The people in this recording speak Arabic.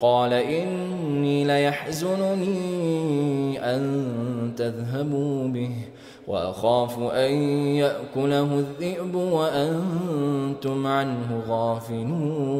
قال إني ليحزنني أن تذهبوا به وأخاف أن يأكله الذئب وأنتم عنه غافلون